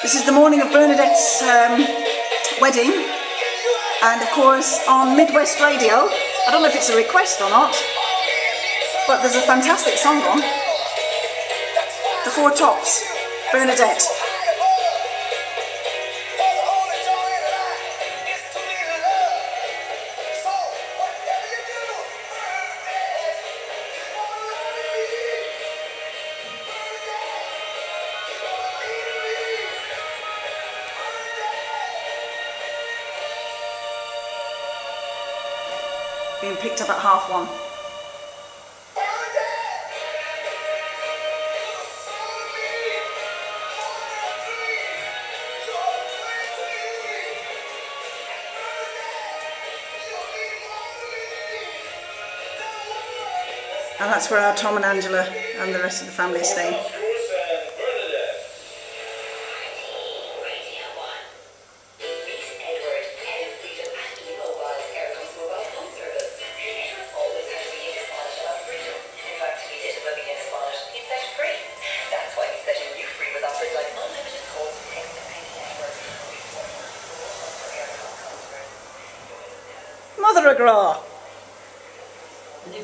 This is the morning of Bernadette's um, wedding, and of course on Midwest Radio. I don't know if it's a request or not, but there's a fantastic song on. The Four Tops, Bernadette. Being picked up at half one. And that's where our Tom and Angela and the rest of the family are staying. Mother of Graw! And